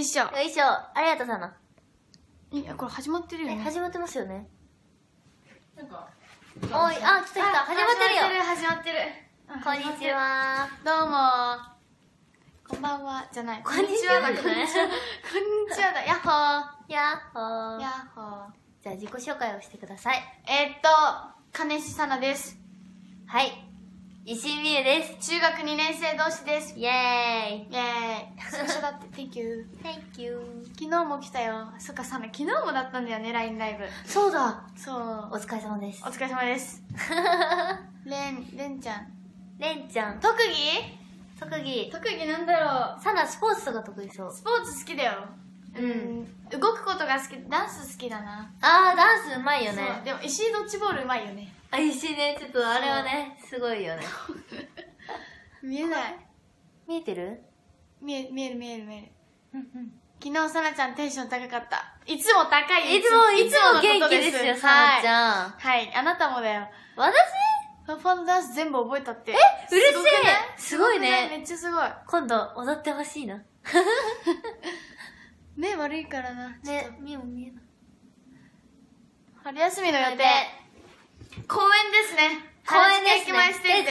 いしょ。よいしょ。ありがとうさな。いや、これ始まってるよえ、ね。始まってますよね。なんかおい、あ、来た来た。始まってるよ。始まってる。こんにちは。どうもこんばんは、じゃない。こんにちはだ、こんにちは。こんにちはだ。やっほー。やっほー。やっほー。じゃあ自己紹介をしてください。えーっと、金志さなです。はい。石井美優です。中学2年生同士です。イェーイ。イェーイ。Thank you。Thank you. 昨日も来たよ。そっか、さな、昨日もだったんだよね、LINE ライブ。そうだ。そう。お疲れ様ですお。疲れ様です。れん、れんちゃん。れんちゃん。特技？特技。特技なんだろサナスポーツとか得意そうう。。スポーツ好きだよ。うん。動くことが好き、ダンス好きだな。あー、ダンスうまいよね。でも石井ドッジボールうまいよね。あ、石井ね、ちょっとあれはね、すごいよね。見えない。見えてる？見え、見える見える見える。うんうん。昨日さなちゃんテンション高かった。いつも高いいつも、いつもの元気ですよ、サナちゃん。はい。はい、あなたもだよ。私？ファンファンのダンス全部覚えたって。えうるせえすごくない？すごいねめっちゃすごい。今度踊ってほしいな。目悪いからな。ね、見えも見えない。春休みの予定で。公園ですね。公園です。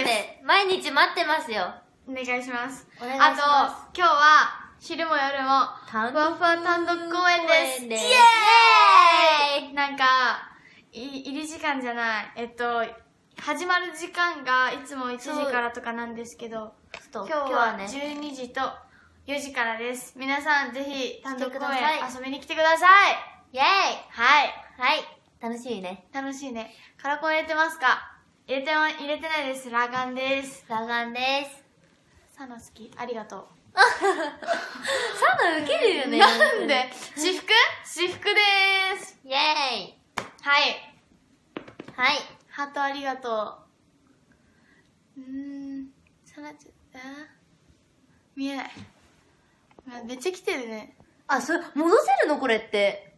ね。毎日待ってますよ。お願いします。お願いしますあと、今日は、昼も夜も、単ふわふわ単独公演です。イエーイなんか、い入り時間じゃない。えっと、始まる時間がいつも1時からとかなんですけど、今日はね、12時と4時からです。皆さんぜひ単独公演遊びに来てください。イェーイはい。はい。楽しいね。楽しいね。カラコン入れてますか？入れてま、入れてないです。ラガンです。ラガンです。サナ好き。ありがとサナウケるよう。ね。なんで？私服？私服です。イェーイはい。はい。ハートありがとう。うーん。サナちゃん、あ？見えない。あめっちゃ来てるね。あ、それ、戻せるの？これって。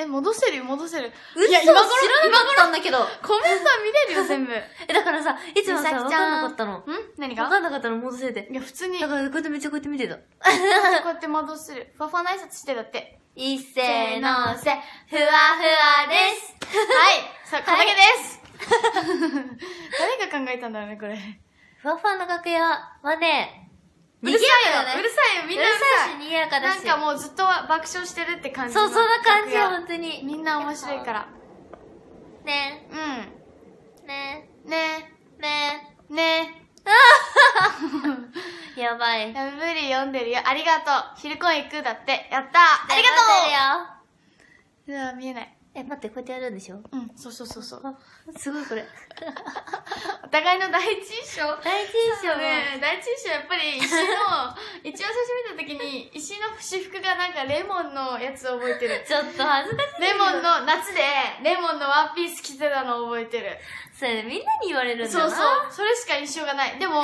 え、戻せるよ、戻せる。嘘いや、今頃、知らなかったんだけど。コメントは見れるよ、全部。え、だからさ、いつもさ、わみさきちゃかんなかったの。ん？何が？わかんなかったの、戻せてい。や、普通に、こだから、こうやってめっちゃこうやって見てた。うやって戻せる。ふわふわの挨拶してだって。いっせーのせ、ふわふわです。はい。さあ、こだけです。誰が考えたんだろうね、これ。ふわふわの楽屋はね、うるさいよ、ねうるさいよ、みんなうるさい。し、賑やかだし。なんかもうずっと爆笑してるって感じのそう、そんな感じよ、本当に。みんな面白いから。ねうん。ねねねえ、ねやばい。え。ラブブリー読んでるよ。ありがとう。昼コン行くだって。やったーありがとううわ、見えない。え、待って、こうやってやるんでしょ？うん、そうそうそうそう。あ、すごいこれ。お互いの第一印象。第一印象ね、第一印象やっぱり石井の、一番最初見た時に、石井の私服がなんかレモンのやつを覚えてる。ちょっと恥ずかしい。レモン。の、夏で、レモンのワンピース着てたのを覚えてる。それみんなに言われるんだよそうな。そう。それしか印象がない。でも、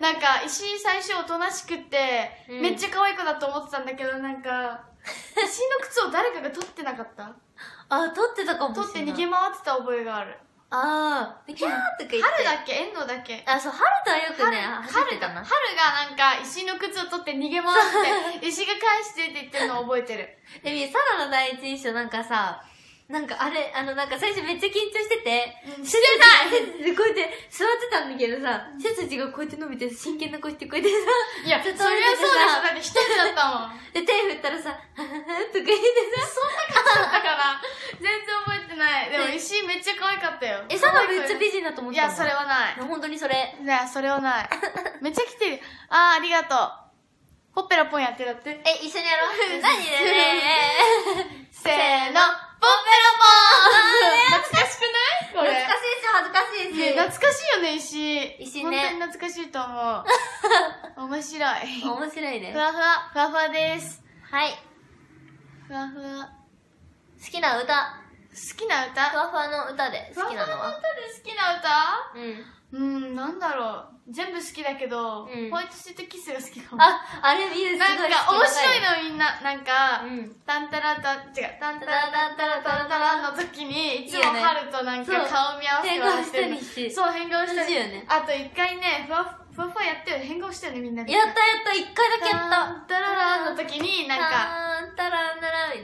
なんか、石井最初おとなしくって、うんめっちゃ可愛い子だと思ってたんだけど、なんか、石井の靴を誰かが取ってなかった？あ、撮ってたかもしれない。取って逃げ回ってた覚えがある。あー、でキャーとか言って。春だっけ？遠藤だっけ？あ、そう、春とはよく春ね、走春。春がなんか、石井の靴を取って逃げ回って、石が返してって言ってるのを覚えてる。で、みサラの第一印象なんかさ、なんかあれ、あのなんか最初めっちゃ緊張してて、うん背筋が背筋でこうやって座ってたんだけどさ、背筋がこうやって伸びて真剣な顔してこうやってさ、いや、そりゃそうでしょ。だって一人だったもん。で手振ったらさ、はははとか言ってさ、だから、全然覚えてない。でも石井めっちゃ可愛かったよ。え、サラめっちゃ美人だと思ったいや、それはない。本当にそれ。いや、それはない。めっちゃ来てる。あー、ありがとう。ポッペラポンやってだって。え、一緒にやろう。何でね せーの、ポッペラポン懐かしくない？これ。懐かしいし恥ずかしいし。ね懐かしいよね、石。石ね本当に懐かしいと思う。面白い。面白いねふ。わふわ、ふわふわです。はい。ふわふわ。好きな歌。好きな歌？ふわふわの歌で好きなのはふわふわの歌で好きな歌？うん。うん、なんだろう。全部好きだけど、うんホワイトスイートキスが好きかも。あ、あれ見るすごないんか面白いのみんな。なんか、うん。タンタラタ、違う、タンタラタンタラタンタラの時に、いつも春となんかそう顔見合わせて笑ってるしたりしてそう、変顔したり。楽しいよねあと一回ね、ふわふわふわやってよ。変顔したよね、みんなで。やったやった、一回だけやった。タンタララの時に、なんか、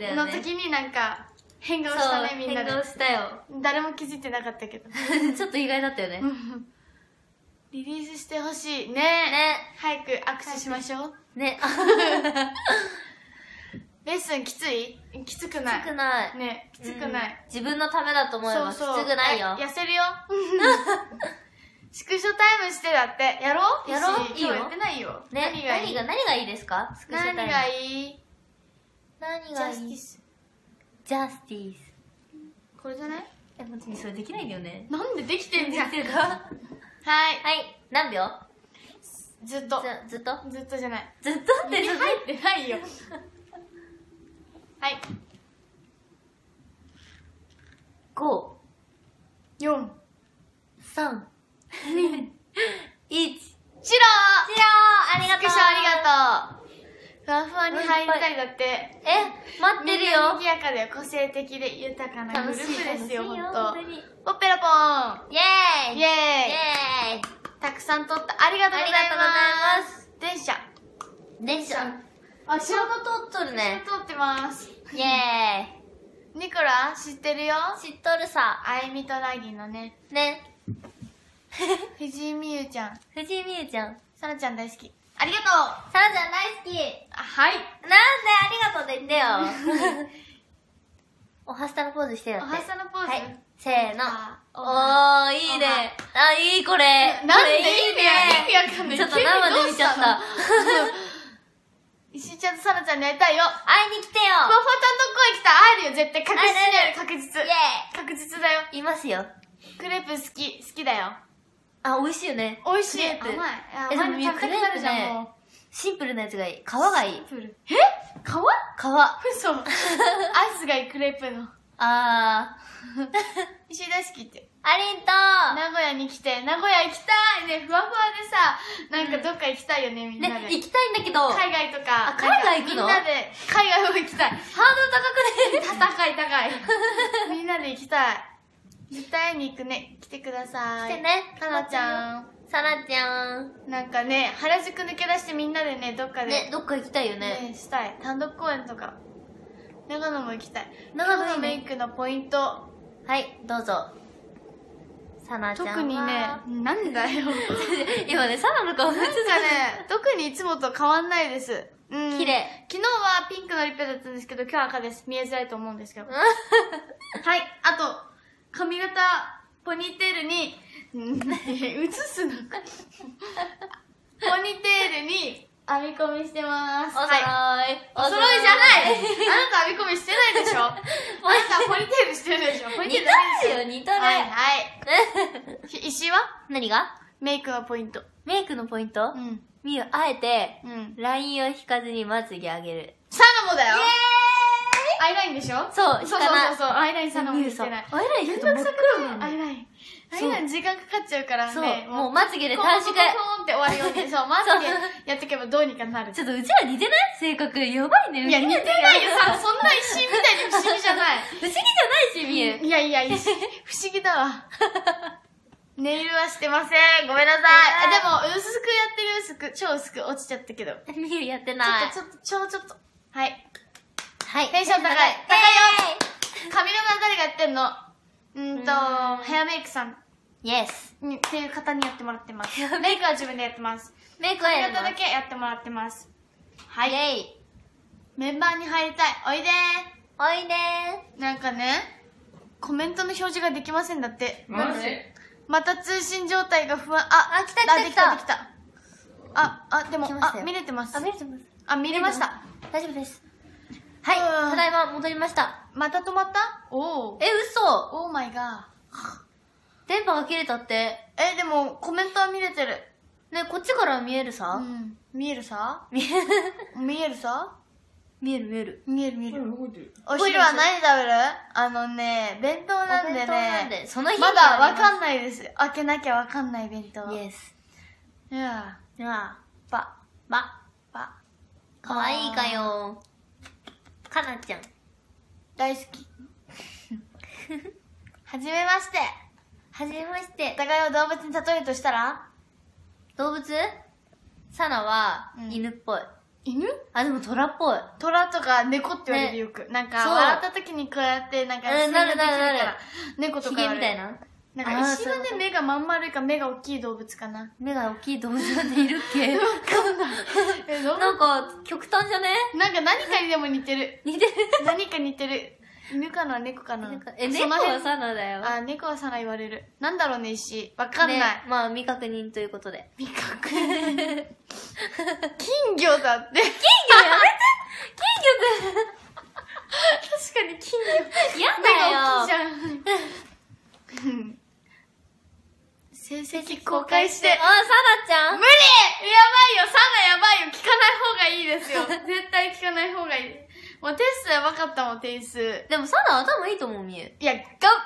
よね。の時になんか、変顔したね、みんなで変。顔したよ。誰も気づいてなかったけど。ちょっと意外だったよね。リリースしてほしい。ねね。早く握手しましょう。ね。レッスンきつい？きつくない？きつくない。ね、きつくない。うん自分のためだと思えばきつくないよあ。痩せるよ。スクショタイムしてだって。やろう？やろう？いいよやってないよ。ね、何がいい？何が、何がいいですか？スクショタイム何がいい？何ジがいい？ャスティス。ジャスティス。これじゃない？え、本当にそれできないんだよね。なんでできてんじゃん。できてるかはい。はい。何秒？ずっと。ずずっと？ずっとじゃない。ずっとって指入ってないよ。はい。5、4。3、2、1。白しろーありがとうスクショありがとう。ふわふわに入りたいだって。え、待ってるみんなよ賑やかで個性的で豊かなグループですよ、ほんと本当。に。イポッペラポーンェーイイェーイイェーイさん撮った。ありがとうございま。ます電車。電車。あ、仕事通っとるね。撮ってます。イェニコラ知ってるよ？ーイ知っとるさ。あいみとなぎのね。ね。藤井美優ちゃん。藤井美優ちゃん。さなちゃん大好き。ありがとうさらちゃん大好き。あはい。なんでありがとうって言ってよ。おはスタのポーズしてよって。おはスタのポーズ？はい。せーの。あおー、いいね。あ、いいこれ。なんで？いいね。意味わかんないちょっと生で見ちゃったた。石井ちゃんとさなちゃんに会いたいよ。会いに来てよファファちゃんと声来たら会えるよ、絶対。確実確実。イェー確実だよ。イいますよ。クレープ好き、好きだよ。あ、美味しいよね。美味しい。甘い。あえ、でもクレープね。シンプルなやつがいい。皮がいい。シンプルえ？皮？皮。嘘。アイスがいい、クレープの。あ石井 大好きって。ー。ありがと名古屋に来て、名古屋行きたいね、ふわふわでさ、なんかどっか行きたいよね、みうんね、なで。行きたいんだけど、ハー海外とか。あ海外行くの？みんなで、海外も行きたい。ドル高くね。高い高い。みんなで行きたい。絶対に行くね。来てください。来てねかなちゃん。さらちゃん。なんかね、原宿抜け出してみんなでね、どっかで。ね、どっか行きたいよね。ね、したい。単独公演とか。長野も行きたい。長野のメイクのポイント。はい、どうぞ。さなちゃんは？特にね、なんだよ。今ね、サナの顔なんかね、特にいつもと変わんないです。うん。綺麗。昨日はピンクのリップだったんですけど、今日は赤です。見えづらいと思うんですけど。はい。あと、髪型、ポニーテールに、うん映すのか。ポニーテールに編み込みしてます。おそろい。はい。お揃いじゃないあなた編み込みしてないでしょあなたポニーテールしてるでしょポニーテー似ルだけでるよ、似とる。はいはい。ひ石は？何が？メイクのポイント。メイクのポイント？うん。みゆ、あえて、うん。ラインを引かずにまつげ上げる。サナモだよアイラインでしょ？そう、そうそう引かなそうそう、アイラインサナモにしてない。アイライン引くと真っ黒なのアイライン。時間かかっちゃうからね。もうまつげで短縮。コンコンって終わるように。そう、まつげやってけばどうにかなる。ちょっとうちら似てない？性格。やばいね。いや、似てないよさ、そんな一瞬みたいに不思議じゃない。不思議じゃないし、みゆ。いやいや、不思議だわ。ネイルはしてません。ごめんなさい。あでも、薄くやってる薄く、超薄く落ちちゃったけど。みゆやってない。と、ちょっと、ちょ、ちょっと。はい。はい。テンション高い。高いよ髪型誰がやってんの？うーんとヘアメイクさんイエス。にっていう方にやってもらってます。メイクは自分でやってます。メイクはや髪型ります。だけやってもらってます。はい。イェイ。メンバーに入りたい。おいでおいでー。なんかね、コメントの表示ができませんだって。マジまた通信状態が不安。あ、あ来た来たできたできた。あ、あ、でも来まし、たあ、よ見れてますー。あ、。見れてます。あ、見れました。大丈夫です。はい、うんただいま戻りました。また止まった？おー。え、嘘オーマイガ電波が切れたって。ー。え、でも、コメントは見れてる。ね、こっちから見えるうさ。ん。見えるさ？見 え見えるさ？見える見える。見える見える。お昼は何食べる？あのね、弁当なんでお弁当なんね。で、その日まだわかんんないです。開けなきゃわかんない弁当。イエス。いやでは、ば、ば、ば、かわいいかよ。かなちゃん。大好き。はじめまして。はじめましおて。互いを動物に例えるとしたら？動物？サナはうん犬っぽい。犬？あ、でも虎っぽい。虎とか猫って言われるよく。なんか、笑った時にこうやって、なんか、うんなる猫とヒか言われるゲみたいな？なんか、あー石はね、目がまん丸いか目が大きい動物かな。目が大きい動物なんているっけ？なんか、極端じゃね？なんか何かにでも似てる。似てる。何か似てる。犬かな猫かなえ、そ猫はサナだよ。あ、猫はさな言われる。なんだろうね、石。わかんない。ねまあ、未確認ということで。味覚。金魚だって。金 確かに金魚。魚や目が大きいだじゃん。うん成績公開して。よ。あ、サナちゃん無理やばいよサナやばいよ聞かない方がいいですよ。絶対聞かない方がいい。もうテストやばかったもん、点数。でもサナ頭いいと思う、みゆ。いや、が、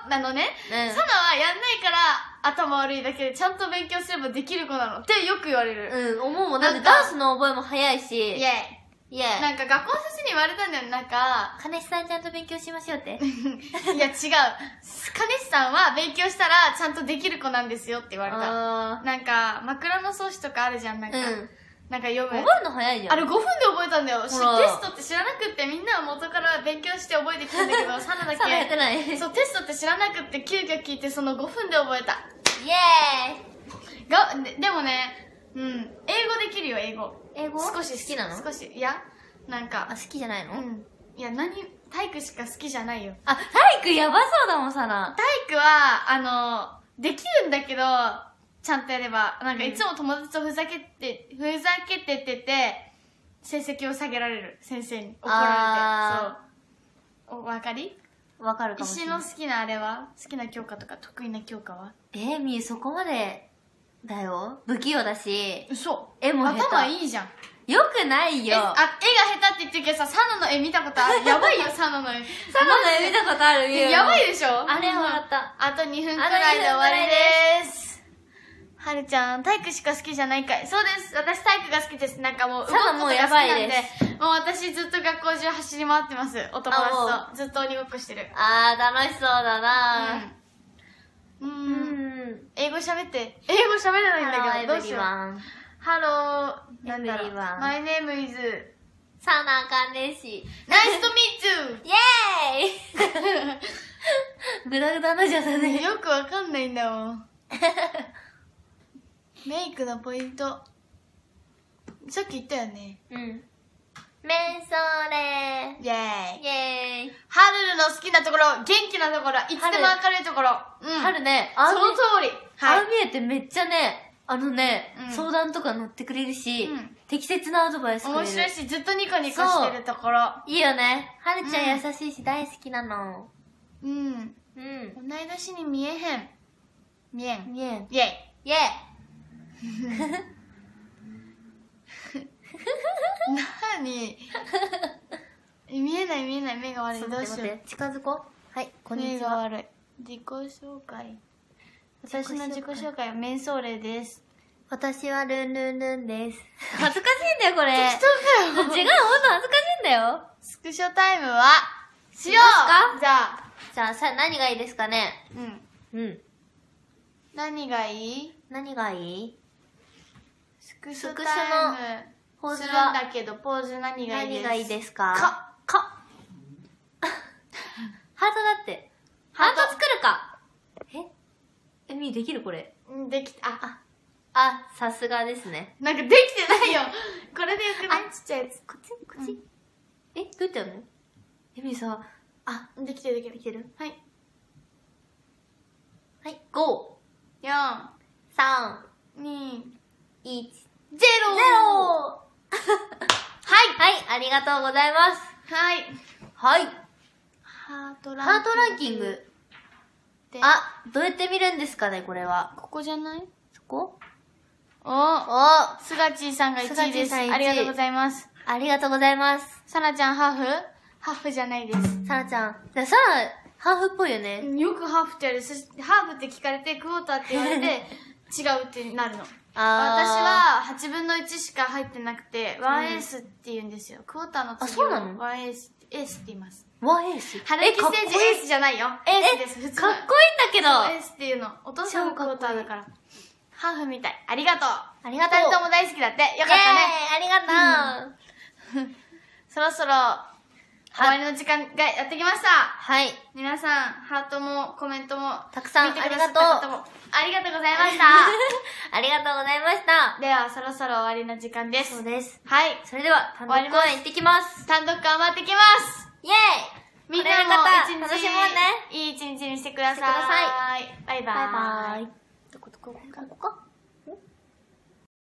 あのね、うんサナはやんないから頭悪いだけで、ちゃんと勉強すればできる子なのってよく言われる。うん、思うもん。だってダンスの覚えも早いし。イェイ。イェイ。なんか学校の先生に言われたんだよ、なんか、金子さんちゃんと勉強しましょうって。いや違う。金石さんは勉強したらちゃんとできる子なんですよって言われた。あなんか、枕草子とかあるじゃん、なんか。ー。うん。なんか読む覚。えるの早いじゃん。あれ5分で覚えたんだよ。テストって知らなくってみんなは元から勉強して覚えてきたんだけど、サナだサナやってけ。ない？イそう、テストって知らなくって急遽聞いてその5分で覚えた。ェーイが、ででもね、うん。英語できるよ、英語。英語？少し好きなの？少し？いや、なんあ、か好、きじゃないの？うん。いや、何、体育しか好きじゃないよ。あ、体育やばそうだもん、サナ。体育は、あの、できるんだけど、ちゃんとやれば、なんかいつも友達とふざけて、ふざけててて、成績を下げられる、先生に。怒られて。あそう。お、わかり？わかるかもし石れない。の好きなあれは？好きな教科とか得意な教科は？えー、みゆ、そこまで、だよ。不器用だし。嘘絵も下手頭いいじゃん。よくないえ、よ。あ、絵が下手って言ってるけどさ、サナの絵見たことある？やばいよ、サナの絵。サナの絵見たことある。やばいでしょ？あれは笑った。あと2分くらいで終わりです。はるちゃん、体育しか好きじゃないかいそうです。私体育が好きです。なんかもう、動くサナことがもうやばいですで、もう私ずっと学校中走り回ってます。お友達あと。ずっと鬼ごっこしてる。あー、楽しそうだなうん。う。うんん。英語喋って。英語喋れないんだけど、どうしよう。ハロー。なんだろう。Everyone My name is. サナかねし。Nice to meet イェーイグダグダなじゃだ!ね。よくわかんないんだもん。メイクのポイント。さっき言ったよね。うん。メンソーレイェーイイ。ェーイ。ハルルの好きなところ、元気なところ、いつでも明るいところ。うん。春ね、あその通り。はい。あうみえってめっちゃね、あのね、うん相談とか乗ってくれるし、うん適切なアドバイスくれる。面白いし、ずっとニコニコしてるところ。いいよね。はるちゃんうん優しいし大好きなの。うん。うん。同い年に見えへん。見えん。イェイェイ。イ。イェ なに見えない見えない、目が悪イ。い。どうしよう。近づこう。はい、こんに目ちは。が悪い。自己紹介。私の自己紹介はメンソーレです。私はルンルンルンです。恥ずかしいんだよ、これ。適当かよ。違う、ほんと恥ずかしいんだよ。スクショタイムは、しようじゃあ、じゃあ、さ、何がいいですかね？うん。うん。何がいい？何がいい？スクショのポーイムするんズはだけど、ポーズ何がいいです何がいいですか？か、か、ハートだって。ハート。作るか。え？え、みーできるこれ。うんできた。あ、あ、あ、さすがですね。なんかできてないよ。これでよくないあちっちゃいやつ。こっち？こっち、え、どうやってやるの？えみーさ、あ、できてるできてる。できてる。はい。はい、5、4、3、2、1、ゼロゼロ はいはい、ありがとうございます。はい。はい。ハートランキング。ハートランキング。で、あ、どうやって見るんですかね、これは。ここじゃない？そこ？おおすがちーさんが1位です。すがちーさん1位ありがとうございます。ありがとうございます。さなちゃんハーフ？ハーフじゃないです。さらちゃん。さら、ハーフっぽいよね。よくハーフって言われる。ハーフって聞かれて、クォーターって言われて、違うってなるの。私あは8分の1しか入ってなくて、ワンエースって言うんですよ。クォーターの次あそうなの？ワンエース、エースって言います。ワンエース。春雪ステージエースじゃないよ。エースです、普通の。かっこいいんだけど。エースっていうの。お父さんもクォーターだから。ハーフみたい。ありがとう。ありがとう二人とも大好きだって。よかったね。ありがとう。そろそろ終わりの時間がやってきました。はい。皆さん、ハートもコメントもたくさん見てくださっありがとうた方もありがとうございました。ありがとうございました。では、そろそろ終わりの時間です。そうです。はい。それでは、単独公演行ってきます。単独頑張ってきますイェーイみんなも一日楽しもうね。いい一日にしてください。してくださバイバイ。バイバイ。どこどこここここ